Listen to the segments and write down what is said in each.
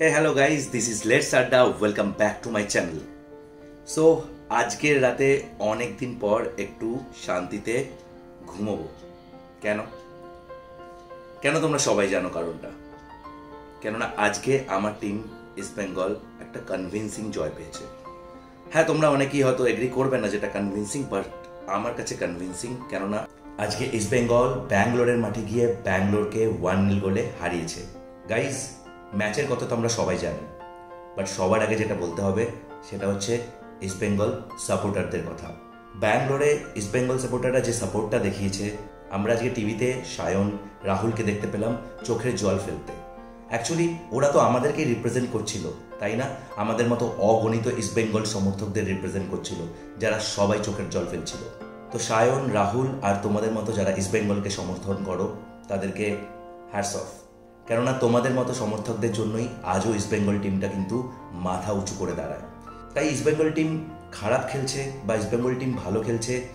Hey hello guys this is let's Adda welcome back to my channel so আজকের রাতে অনেক দিন পর একটু শান্তিতে ঘুমোবো। কেন? কেন তোমরা সবাই জানো কারণটা? কেননা আজকে আমার টিম ইস্ট বেঙ্গল একটা কনভিনসিং জয় পেয়েছে। হ্যাঁ তোমরা অনেকেই হয়তো এগ্রি করবে না যেটা কনভিনসিং বাট আমার কাছে কনভিনসিং কেননা আজকে ইস্ট বেঙ্গল ব্যাঙ্গালোরের মাঠে গিয়ে ব্যাঙ্গালোরকে ওয়ান নীল গোলে হারিয়েছে। গাইজ ম্যাচের কথা তো আমরা সবাই জানি। বাট সবার আগে যেটা বলতে হবে, সেটা হচ্ছে ইস্ট বেঙ্গল সাপোর্টারদের কথা। ব্যাঙ্গালোরে ইস্ট বেঙ্গল সাপোর্টাররা যে সাপোর্টটা দেখিয়েছে, আমরা আজকে টিভিতে সায়ন, রাহুলকে দেখতে পেলাম চোখের জল ফেলতে। অ্যাকচুয়ালি ওরা তো আমাদেরকেই রিপ্রেজেন্ট করছিল, তাই না? আমাদের মতো অগণিত ইস্ট বেঙ্গল সমর্থকদের রিপ্রেজেন্ট করছিল, যারা সবাই চোখের জল ফেলছিল। তো সায়ন, রাহুল আর তোমাদের মতো যারা ইস্ট বেঙ্গলকে সমর্থন করো, তাদেরকে হ্যাটস অফ কেননা তোমাদের মতো সমর্থকদের জন্যই আজও ইস্ট বেঙ্গল টিমটা কিন্তু মাথা উঁচু করে দাঁড়ায়। তাই ইস্ট বেঙ্গল টিম খারাপ খেলছে বা ইস্ট বেঙ্গল টিম ভালো খেলছে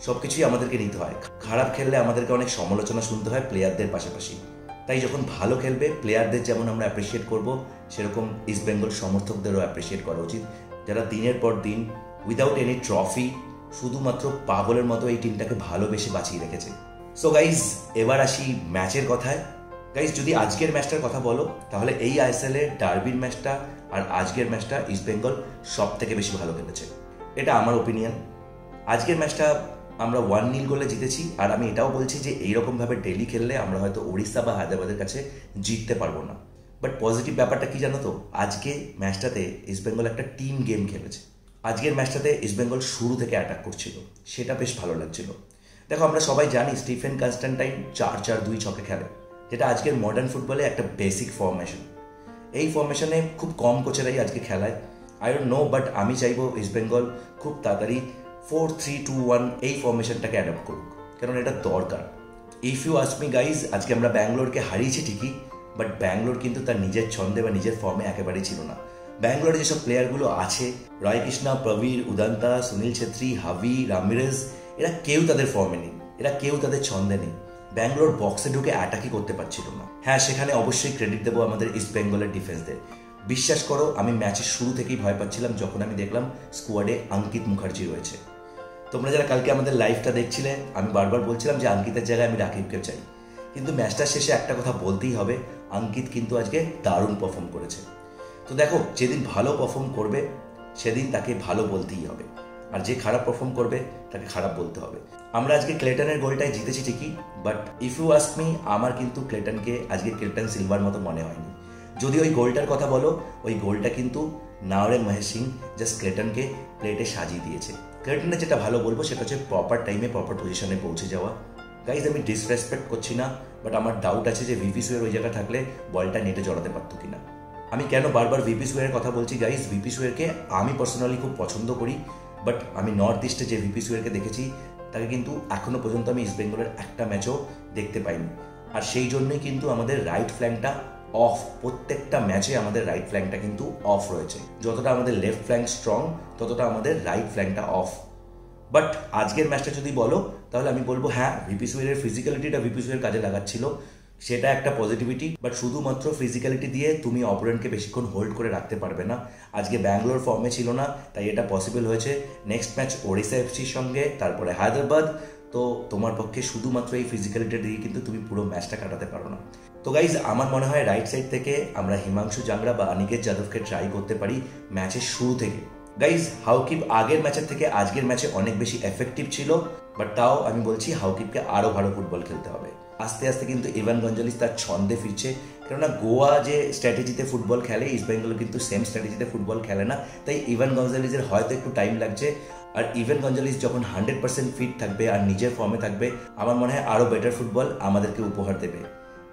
সব কিছুই আমাদেরকে নিতে হয়। খারাপ খেললে আমাদেরকে অনেক সমালোচনা শুনতে হয় প্লেয়ারদের পাশাপাশি। তাই যখন ভালো খেলবে প্লেয়ারদের যেমন আমরা অ্যাপ্রিসিয়েট করব, সেরকম ইস্ট বেঙ্গল সমর্থকদেরও অ্যাপ্রিসিয়েট করা উচিত। যারা দিনের পর দিন উইদাউট এনি ট্রফি শুধুমাত্র পাগলের মতো এই টিমটাকে ভালোবেসে বাঁচিয়ে রেখেছে। সো গাইজ এবার আসি ম্যাচের কথায়। গাইজ যদি আজকের ম্যাচটার কথা বলো, তাহলে এই আইএসএল ডার্বির ম্যাচটা আর আজকের ম্যাচটা ইস্ট বেঙ্গল সব থেকে বেশি ভালো খেলেছে। এটা আমার ওপিনিয়ন আজকের ম্যাচটা আমরা ওয়ান নীল গোলে জিতেছি, আর আমি এটাও বলছি যে এইরকমভাবে ডেলি খেললে আমরা হয়তো উড়িষ্যা বা হায়দ্রাবাদের কাছে জিততে পারব না। বাট পজিটিভ ব্যাপারটা কি জানো তো? আজকে ম্যাচটাতে ইস্ট বেঙ্গল একটা টিম গেম খেলেছে। আজকের ম্যাচটাতে ইস্ট বেঙ্গল শুরু থেকে অ্যাটাক করছিল। সেটা বেশ ভালো লাগছিল। দেখো, আমরা সবাই জানি স্টিফেন কনস্ট্যান্টাইন চার চার দুই ছকে খেলে। যেটা আজকের মডার্ন ফুটবলে একটা বেসিক ফর্মেশন এই ফরমেশনে খুব কম কোচেরাই আজকে খেলায়। আই ডোন্ট নো বাট আমি চাইব ইস্ট বেঙ্গল খুব তাড়াতাড়ি ফোর থ্রি টু ওয়ান এই ফর্মেশনটাকে অ্যাডাপ্ট করুক। কারণ এটা দরকার। ইফ ইউ আসমি গাইজ আজকে আমরা ব্যাঙ্গালোরকে হারিয়েছি ঠিকই বাট ব্যাঙ্গালোর কিন্তু তার নিজের ছন্দে বা নিজের ফর্মে একেবারেই ছিল না। ব্যাঙ্গালোরে যেসব প্লেয়ারগুলো আছে, রায়কৃষ্ণা, প্রবীর, উদান্তা, সুনীল ছেত্রী হাবি রামিরেজ এরা কেউ তাদের ফর্মে নেই। এরা কেউ তাদের ছন্দে নেই। ব্যাঙ্গালোর বক্সে ঢুকে অ্যাটাকই করতে পারছিল না। হ্যাঁ সেখানে অবশ্যই ক্রেডিট দেবো আমাদের ইস্ট বেঙ্গলের ডিফেন্সদের বিশ্বাস করো, আমি ম্যাচের শুরু থেকেই ভয় পাচ্ছিলাম যখন আমি দেখলাম স্কোয়াডে অঙ্কিত মুখার্জি রয়েছে। তোমরা যারা কালকে আমাদের লাইভটা দেখছিলে, আমি বারবার বলছিলাম যে অঙ্কিতের জায়গায় আমি রাকিবকে চাই। কিন্তু ম্যাচটার শেষে একটা কথা বলতেই হবে অঙ্কিত কিন্তু আজকে দারুণ পারফর্ম করেছে। তো দেখো, যেদিন ভালো পারফর্ম করবে, সেদিন তাকে ভালো বলতেই হবে। আর যে খারাপ পারফর্ম করবে, তাকে খারাপ বলতে হবে। আমরা আজকে ক্লেটনের গোলটাই জিতেছি ঠিকই but if you ask me আমার কিন্তু ক্লেটনকে আজকে ক্লেটন সিলভার মতো মনে হয়নি। যদি ওই গোলটার কথা বলো, ওই গোলটা কিন্তু নাওরে মহেশ সিং জাস্ট ক্লেটনকে প্লেটে সাজিয়ে দিয়েছে। ক্লেটনের যেটা ভালো বলব, সেটা হচ্ছে প্রপার টাইমে প্রপার পজিশনে পৌঁছে যাওয়া। গাইজ আমি ডিসরেসপেক্ট করছি না বাট আমার ডাউট আছে যে ভিপি সুয়ের ওই জায়গা থাকলে বলটা নেটে জড়াতে পারতো কিনা। আমি কেন বারবার ভিপি সুয়ের কথা বলছি গাইজ ভিপি সুয়েরকে আমি পার্সোনালি খুব পছন্দ করি। বাট আমি নর্থ ইস্টে যে ভিপি সুয়েরকে দেখেছি, তাকে কিন্তু এখনও পর্যন্ত আমি ইস্ট বেঙ্গলের একটা ম্যাচও দেখতে পাইনি। আর সেই জন্যই কিন্তু আমাদের রাইট ফ্ল্যাঙ্কটা অফ প্রত্যেকটা ম্যাচে আমাদের রাইট ফ্ল্যাঙ্কটা কিন্তু অফ রয়েছে। যতটা আমাদের লেফট ফ্ল্যাঙ্ক স্ট্রং ততটা আমাদের রাইট ফ্ল্যাঙ্কটা অফ বাট আজকের ম্যাচটা যদি বলো, তাহলে আমি বলব হ্যাঁ ভিপি সুয়ের ফিজিক্যালিটিটা ভিপি সুয়ের কাজে লাগাচ্ছিল। সেটা একটা পজিটিভিটি বাট শুধুমাত্র ফিজিক্যালিটি দিয়ে তুমি অপারেন্টকে বেশিক্ষণ হোল্ড করে রাখতে পারবে না। আজকে ব্যাঙ্গালোর ফর্মে ছিল না, তাই এটা পসিবল হয়েছে। নেক্সট ম্যাচ ওড়িশা এফসির সঙ্গে, তারপরে হায়দ্রাবাদ। তো তোমার পক্ষে শুধুমাত্র এই ফিজিক্যালিটি দিয়ে কিন্তু তুমি পুরো ম্যাচটা কাটাতে পারো না। তো গাইজ আমার মনে হয় রাইট সাইড থেকে আমরা হিমাংশু জাংরা বা অনিকেত যাদবকে ট্রাই করতে পারি ম্যাচের শুরু থেকে। গাইজ হাউকিপ আগের ম্যাচের থেকে আজকের ম্যাচে অনেক বেশি এফেক্টিভ ছিল। বাট তাও আমি বলছি হাউকিপকে আরও ভালো ফুটবল খেলতে হবে। আস্তে আস্তে কিন্তু ইভান গঞ্জালিস তার ছন্দে ফিরছে। কেননা গোয়া যে স্ট্র্যাটেজিতে ফুটবল খেলে, ইস্ট বেঙ্গল কিন্তু সেম স্ট্র্যাটেজিতে ফুটবল খেলে না। তাই ইভান গঞ্জালিসের হয়তো একটু টাইম লাগছে। আর ইভেন গঞ্জালিস যখন হান্ড্রেড পার্সেন্ট ফিট থাকবে আর নিজের ফর্মে থাকবে, আমার মনে হয় আরও বেটার ফুটবল আমাদেরকে উপহার দেবে।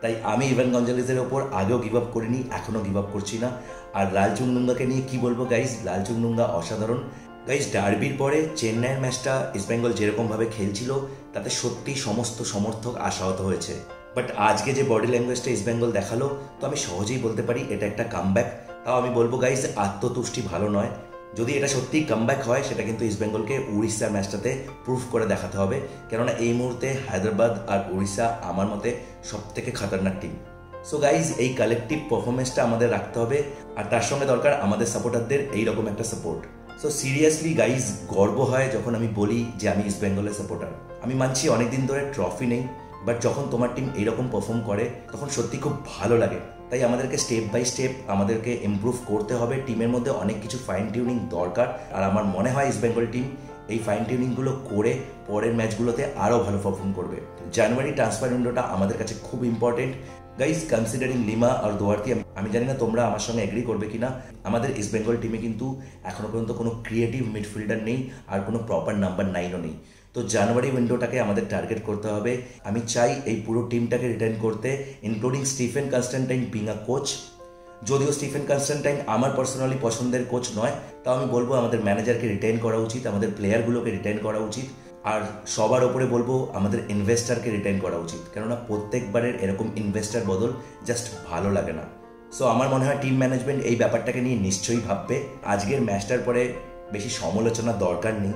তাই আমি ইভেন গঞ্জালিসের ওপর আগেও গিভ আপ করিনি, এখনও গিভ আপ করছি না। আর লাল চুংনুঙ্গাকে নিয়ে কি বলব গাইজ লাল চুংনুঙ্গা অসাধারণ। গাইজ ডার্বির পরে চেন্নাইয়ের ম্যাচটা ইস্টবেঙ্গল যেরকমভাবে খেলছিল, তাতে সত্যি সমস্ত সমর্থক আশাহত হয়েছে। বাট আজকে যে বডি ল্যাঙ্গুয়েজটা ইস্টবেঙ্গল দেখাল, তো আমি সহজেই বলতে পারি এটা একটা কামব্যাক তাও আমি বলব গাইজ আত্মতুষ্টি ভালো নয়। যদি এটা সত্যিই কামব্যাক হয়, সেটা কিন্তু ইস্টবেঙ্গলকে উড়িষ্যার ম্যাচটাতে প্রুফ করে দেখাতে হবে। কেননা এই মুহূর্তে হায়দ্রাবাদ আর উড়িষ্যা আমার মতে সব থেকে খাতারনাক টিম সো গাইজ এই কালেকটিভ পারফরমেন্সটা আমাদের রাখতে হবে। আর তার সঙ্গে দরকার আমাদের সাপোর্টারদের এইরকম একটা সাপোর্ট সো সিরিয়াসলি গাইজ গর্ব হয় যখন আমি বলি যে আমি ইস্ট বেঙ্গলের সাপোর্টার আমি মানছি অনেকদিন ধরে ট্রফি নেই বাট যখন তোমার টিম এইরকম পারফর্ম করে, তখন সত্যি খুব ভালো লাগে। তাই আমাদেরকে স্টেপ বাই স্টেপ আমাদেরকে ইমপ্রুভ করতে হবে। টিমের মধ্যে অনেক কিছু ফাইন টিউনিং দরকার। আর আমার মনে হয় ইস্ট বেঙ্গল টিম এই ফাইন টিউনিংগুলো করে পরের ম্যাচগুলোতে আরও ভালো পারফর্ম করবে। জানুয়ারি ট্রান্সফার উইন্ডোটা আমাদের কাছে খুব ইম্পর্টেন্ট গাইজ কনসিডারিং লিমা আর দোয়ার্তি আমি জানি না তোমরা আমার সঙ্গে এগ্রি করবে কিনা। আমাদের ইস্ট বেঙ্গল টিমে কিন্তু এখনও পর্যন্ত কোনো ক্রিয়েটিভ মিডফিল্ডার নেই আর কোনো প্রপার নাম্বার নাইনও নেই। তো জানুয়ারি উইন্ডোটাকে আমাদের টার্গেট করতে হবে। আমি চাই এই পুরো টিমটাকে রিটার্ন করতে including Stephen Constantine being a coach যদিও স্টিফেন কনস্ট্যান্টাইন আমার পার্সোনালি পছন্দের কোচ নয়, তাও আমি বলব আমাদের ম্যানেজারকে রিটার্ন করা উচিত, আমাদের প্লেয়ারগুলোকে রিটার্ন করা উচিত। আর সবার ওপরে বলব, আমাদের ইনভেস্টারকে রিটার্ন করা উচিত। কেননা প্রত্যেকবারের এরকম ইনভেস্টার বদল জাস্ট ভালো লাগে না। সো আমার মনে হয় টিম ম্যানেজমেন্ট এই ব্যাপারটাকে নিয়ে নিশ্চয়ই ভাববে। আজকের ম্যাচটার পরে বেশি সমালোচনা দরকার নেই।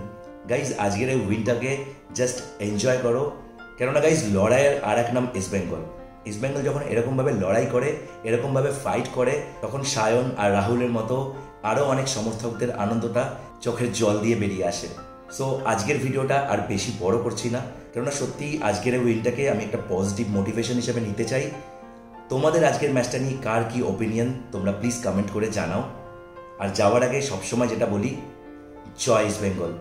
গাইজ আজকের এই উইনটাকে জাস্ট এনজয় করো। কেননা গাইজ লড়াইয়ের আর এক নাম ইস্ট বেঙ্গল ইস্ট বেঙ্গল যখন এরকমভাবে লড়াই করে, এরকমভাবে ফাইট করে, তখন সায়ন আর রাহুলের মতো আরও অনেক সমর্থকদের আনন্দটা চোখের জল দিয়ে বেরিয়ে আসে। সো আজকের ভিডিওটা আর বেশি বড় করছি না, কেননা সত্যি আজকের এই উইনটাকে আমি একটা পজিটিভ মোটিভেশন হিসেবে নিতে চাই। তোমাদের আজকের ম্যাচটা নিয়ে কার কি ওপিনিয়ন তোমরা প্লিজ কমেন্ট করে জানাও। আর যাওয়ার আগে সবসময় যেটা বলি, জয় ইস্ট বেঙ্গল।